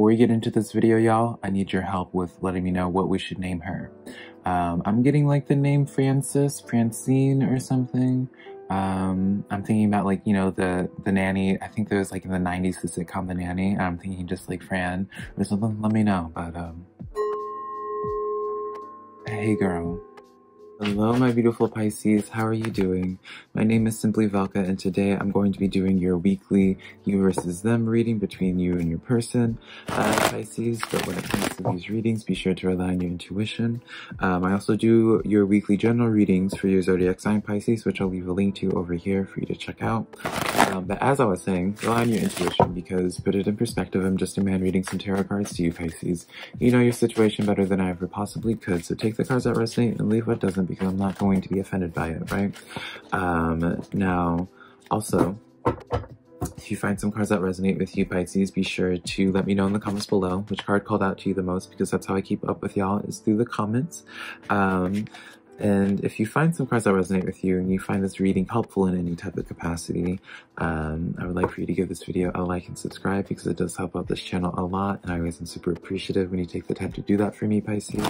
before we get into this video, y'all, I need your help with letting me know what we should name her. Um, I'm getting like the name Francis, Francine or something. Um, I'm thinking about like, you know, the, the nanny, I think there was like in the 90s the sitcom The Nanny. I'm thinking just like Fran or something, let me know, but um, hey girl. Hello, my beautiful Pisces. How are you doing? My name is Simply Velca, and today I'm going to be doing your weekly you versus them reading between you and your person, uh, Pisces. But when it comes to these readings, be sure to rely on your intuition. Um, I also do your weekly general readings for your zodiac sign, Pisces, which I'll leave a link to over here for you to check out. Um, but as I was saying, rely on your intuition because, put it in perspective, I'm just a man reading some tarot cards to you, Pisces. You know your situation better than I ever possibly could, so take the cards that resonate and leave what doesn't because I'm not going to be offended by it, right? Um, now, also, if you find some cards that resonate with you, Pisces, be sure to let me know in the comments below which card called out to you the most because that's how I keep up with y'all is through the comments. Um, and if you find some cards that resonate with you and you find this reading helpful in any type of capacity, um, I would like for you to give this video a like and subscribe because it does help out this channel a lot. And I always am super appreciative when you take the time to do that for me, Pisces.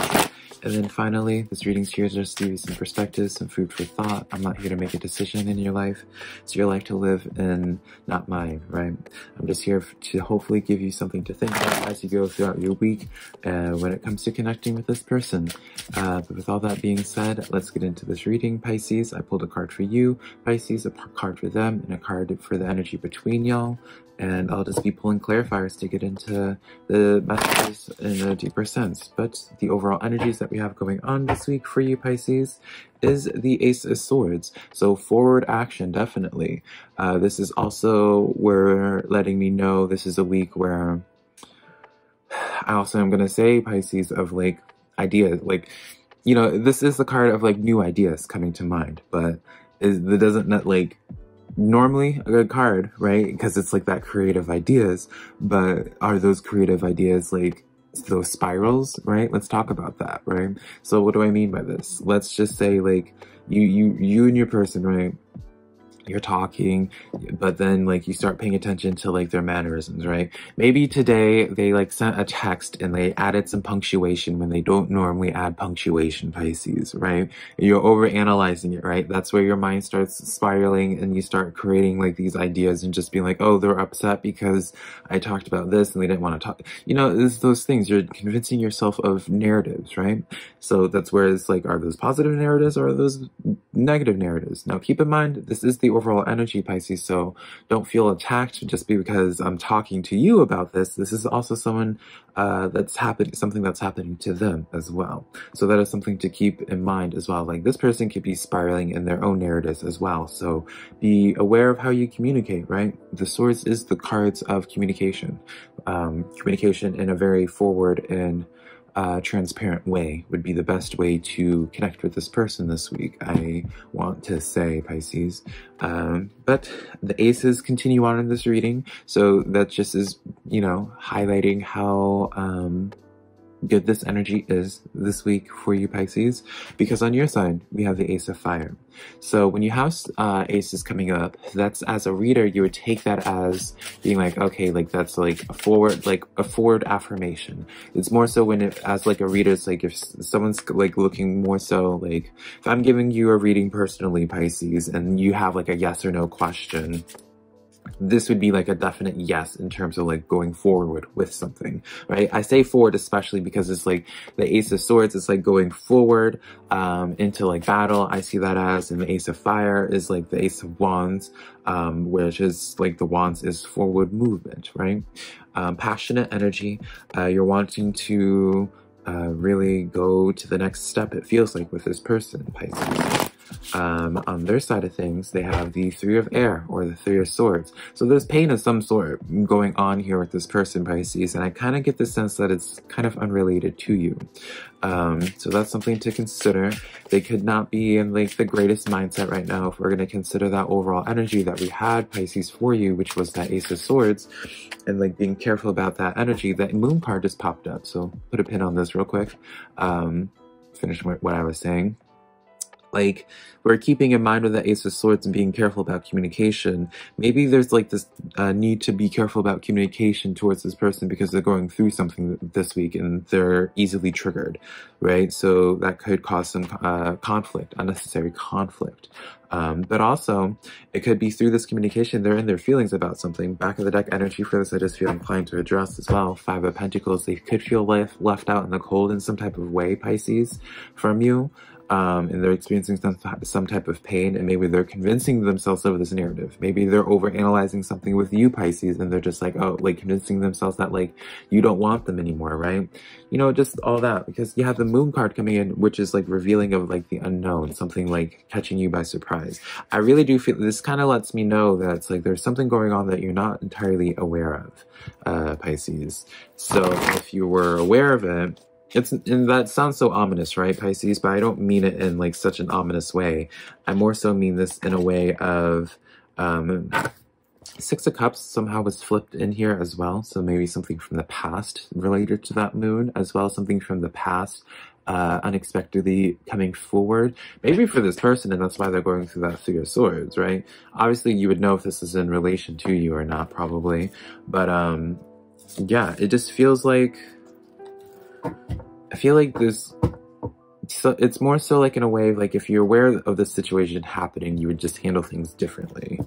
And then finally, this reading's here just to give you some perspectives, some food for thought. I'm not here to make a decision in your life. It's your life to live and not mine, right? I'm just here to hopefully give you something to think about as you go throughout your week uh, when it comes to connecting with this person. Uh, but with all that being said, let's get into this reading, Pisces. I pulled a card for you, Pisces, a card for them, and a card for the energy between y'all and I'll just be pulling clarifiers to get into the messages in a deeper sense. But the overall energies that we have going on this week for you, Pisces, is the Ace of Swords. So forward action, definitely. Uh, this is also where letting me know this is a week where I also am going to say, Pisces, of like ideas, like, you know, this is the card of like new ideas coming to mind, but it doesn't like normally a good card, right? Because it's like that creative ideas, but are those creative ideas like those spirals, right? Let's talk about that, right? So what do I mean by this? Let's just say like you, you, you and your person, right? You're talking, but then like you start paying attention to like their mannerisms, right? Maybe today they like sent a text and they added some punctuation when they don't normally add punctuation, Pisces, right? You're over analyzing it, right? That's where your mind starts spiraling and you start creating like these ideas and just being like, oh, they're upset because I talked about this and they didn't want to talk. You know, it's those things. You're convincing yourself of narratives, right? So that's where it's like, are those positive narratives or are those negative narratives? Now keep in mind, this is the overall energy, Pisces, so don't feel attacked just because I'm talking to you about this. This is also someone uh, that's happening, something that's happening to them as well. So that is something to keep in mind as well. Like this person could be spiraling in their own narratives as well. So be aware of how you communicate, right? The swords is the cards of communication. Um, communication in a very forward and uh, transparent way would be the best way to connect with this person this week. I want to say Pisces. Um, but the aces continue on in this reading. So that just is, you know, highlighting how, um, good this energy is this week for you Pisces because on your side we have the ace of fire. So when you have uh, aces coming up that's as a reader you would take that as being like okay like that's like a forward like a forward affirmation. It's more so when it as like a reader it's like if someone's like looking more so like if I'm giving you a reading personally Pisces and you have like a yes or no question this would be like a definite yes in terms of like going forward with something, right? I say forward especially because it's like the Ace of Swords it's like going forward um, into like battle. I see that as, and the Ace of Fire is like the Ace of Wands, um, which is like the Wands is forward movement, right? Um, passionate energy. Uh, you're wanting to uh, really go to the next step, it feels like, with this person, Pisces. Um, on their side of things, they have the Three of Air or the Three of Swords. So there's pain of some sort going on here with this person, Pisces, and I kind of get the sense that it's kind of unrelated to you. Um, so that's something to consider. They could not be in like the greatest mindset right now if we're going to consider that overall energy that we had, Pisces, for you, which was that Ace of Swords, and like being careful about that energy. That Moon card just popped up, so put a pin on this real quick. Um, finish what I was saying. Like we're keeping in mind with the ace of swords and being careful about communication. Maybe there's like this uh, need to be careful about communication towards this person because they're going through something this week and they're easily triggered right? So that could cause some uh, conflict unnecessary conflict. Um, but also it could be through this communication they're in their feelings about something. Back of the deck energy for this i just feel inclined to address as well. Five of pentacles they could feel left, left out in the cold in some type of way pisces from you um, and they're experiencing some, some type of pain and maybe they're convincing themselves of this narrative. Maybe they're over analyzing something with you, Pisces, and they're just like, oh, like convincing themselves that like you don't want them anymore, right? You know, just all that because you have the moon card coming in, which is like revealing of like the unknown, something like catching you by surprise. I really do feel this kind of lets me know that it's like there's something going on that you're not entirely aware of, uh, Pisces. So if you were aware of it, it's and that sounds so ominous, right, Pisces? But I don't mean it in like such an ominous way. I more so mean this in a way of um Six of Cups somehow was flipped in here as well. So maybe something from the past related to that moon, as well something from the past uh, unexpectedly coming forward. Maybe for this person, and that's why they're going through that Three of Swords, right? Obviously, you would know if this is in relation to you or not, probably. But um, yeah, it just feels like I feel like this so it's more so like in a way like if you're aware of the situation happening you would just handle things differently.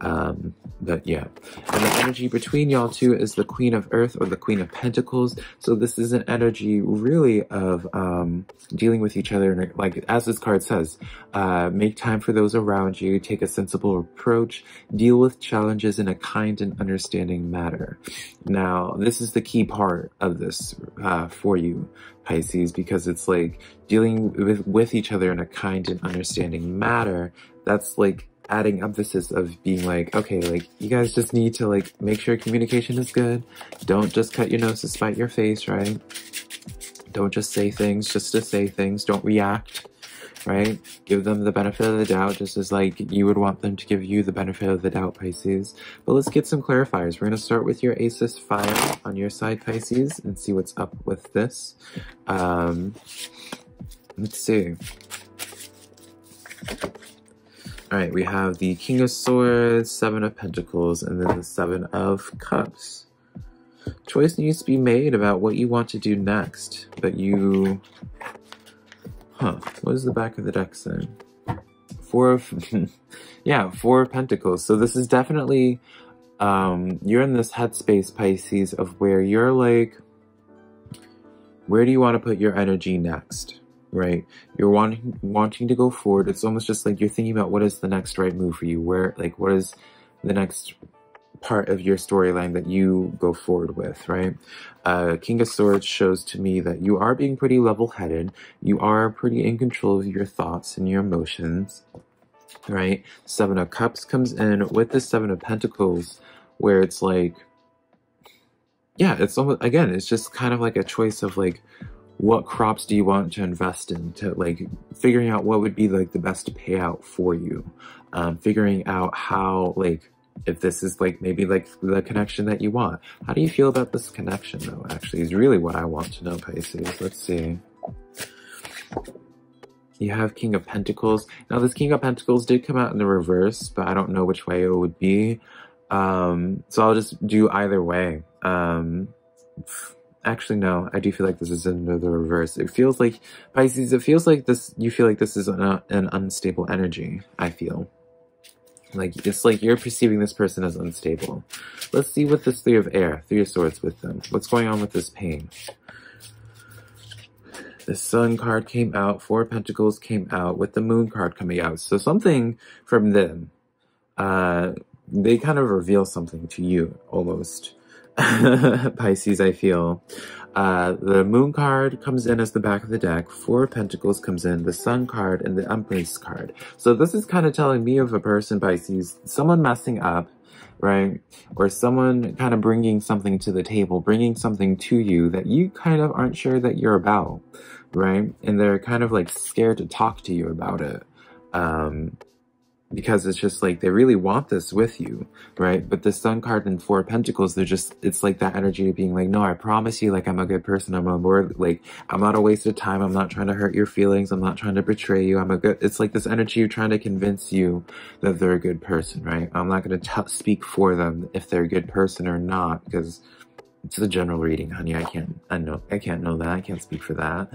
Um but yeah. And the energy between y'all two is the queen of earth or the queen of pentacles. So this is an energy really of um dealing with each other. And like as this card says uh make time for those around you. Take a sensible approach. Deal with challenges in a kind and understanding manner. Now this is the key part of this uh for you Pisces because it's like dealing with, with each other in a kind and understanding manner. That's like adding emphasis of being like, okay, like you guys just need to like make sure communication is good. Don't just cut your nose to spite your face, right? Don't just say things just to say things. Don't react right? Give them the benefit of the doubt, just as like you would want them to give you the benefit of the doubt, Pisces. But let's get some clarifiers. We're going to start with your Aces fire on your side, Pisces, and see what's up with this. Um, let's see. All right, we have the King of Swords, Seven of Pentacles, and then the Seven of Cups. Choice needs to be made about what you want to do next, but you Huh. What is the back of the deck saying? Four of... yeah, Four of Pentacles. So this is definitely... Um, you're in this headspace, Pisces, of where you're like... Where do you want to put your energy next? Right? You're wanting wanting to go forward. It's almost just like you're thinking about what is the next right move for you. Where, like, what is the next part of your storyline that you go forward with, right? Uh, King of Swords shows to me that you are being pretty level-headed. You are pretty in control of your thoughts and your emotions, right? Seven of Cups comes in with the Seven of Pentacles, where it's like, yeah, it's almost, again, it's just kind of like a choice of like, what crops do you want to invest in to like figuring out what would be like the best payout for you um, figuring out how like if this is like maybe like the connection that you want. How do you feel about this connection though, actually, is really what I want to know, Pisces. Let's see. You have King of Pentacles. Now this King of Pentacles did come out in the reverse, but I don't know which way it would be. Um, so I'll just do either way. Um, actually, no, I do feel like this is in the reverse. It feels like, Pisces, it feels like this, you feel like this is an, an unstable energy, I feel. Like, it's like you're perceiving this person as unstable. Let's see what this Three of Air, Three of Swords with them. What's going on with this pain? The Sun card came out, Four Pentacles came out, with the Moon card coming out. So something from them, uh, they kind of reveal something to you, almost. Pisces, I feel. Uh, the moon card comes in as the back of the deck, four of pentacles comes in, the sun card, and the empress card. So this is kind of telling me of a person, Pisces, someone messing up, right? Or someone kind of bringing something to the table, bringing something to you that you kind of aren't sure that you're about, right? And they're kind of like scared to talk to you about it. Um, because it's just like they really want this with you, right? But the Sun card and Four Pentacles, they're just, it's like that energy of being like, no, I promise you, like, I'm a good person. I'm on board. Like, I'm not a waste of time. I'm not trying to hurt your feelings. I'm not trying to betray you. I'm a good, it's like this energy of trying to convince you that they're a good person, right? I'm not going to speak for them if they're a good person or not, because it's a general reading, honey. I can't, I know, I can't know that. I can't speak for that,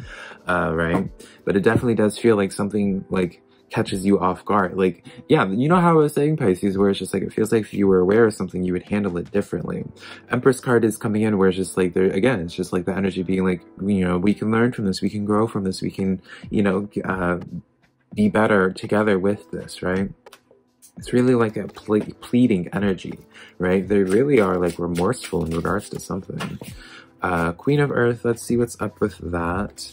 uh, right? But it definitely does feel like something like, catches you off guard. Like, yeah, you know how I was saying Pisces, where it's just like, it feels like if you were aware of something, you would handle it differently. Empress card is coming in where it's just like, there, again, it's just like the energy being like, you know, we can learn from this, we can grow from this, we can, you know, uh, be better together with this, right? It's really like a ple pleading energy, right? They really are like remorseful in regards to something. Uh, Queen of Earth, let's see what's up with that.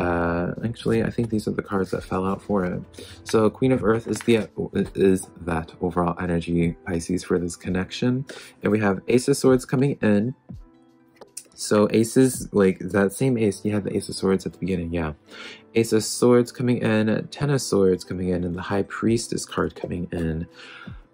Uh, actually, I think these are the cards that fell out for it. So Queen of Earth is the is that overall energy Pisces for this connection, and we have Ace of Swords coming in. So aces, like that same ace, you have the Ace of Swords at the beginning, yeah. Ace of Swords coming in, Ten of Swords coming in, and the High Priestess card coming in.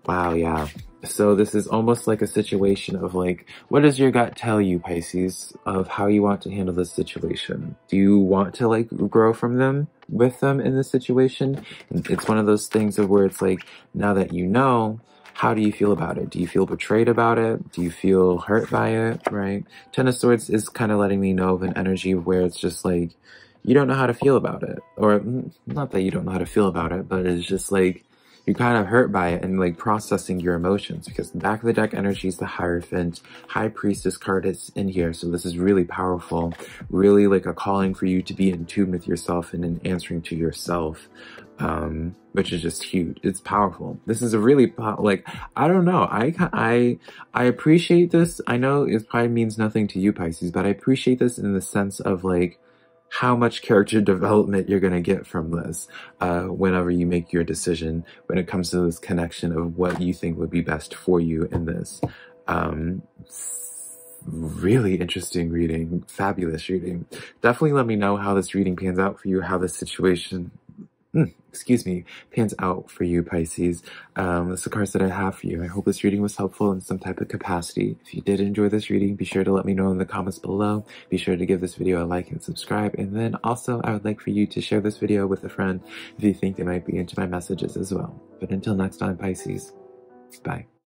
Wow, yeah. So this is almost like a situation of like, what does your gut tell you, Pisces, of how you want to handle this situation? Do you want to like grow from them, with them in this situation? It's one of those things of where it's like, now that you know, how do you feel about it? Do you feel betrayed about it? Do you feel hurt by it, right? Ten of Swords is kind of letting me know of an energy where it's just like, you don't know how to feel about it. Or mm, not that you don't know how to feel about it, but it's just like, you're kind of hurt by it and like processing your emotions because the back of the deck energy is the Hierophant. High Priestess card is in here. So this is really powerful. Really like a calling for you to be in tune with yourself and in answering to yourself. Um, which is just huge. It's powerful. This is a really, like, I don't know. I, I, I appreciate this. I know it probably means nothing to you, Pisces, but I appreciate this in the sense of like, how much character development you're going to get from this uh, whenever you make your decision when it comes to this connection of what you think would be best for you in this. Um, really interesting reading, fabulous reading. Definitely let me know how this reading pans out for you, how this situation mm, excuse me, pans out for you, Pisces. Um, that's the cards that I have for you. I hope this reading was helpful in some type of capacity. If you did enjoy this reading, be sure to let me know in the comments below. Be sure to give this video a like and subscribe. And then also, I would like for you to share this video with a friend if you think they might be into my messages as well. But until next time, Pisces, bye.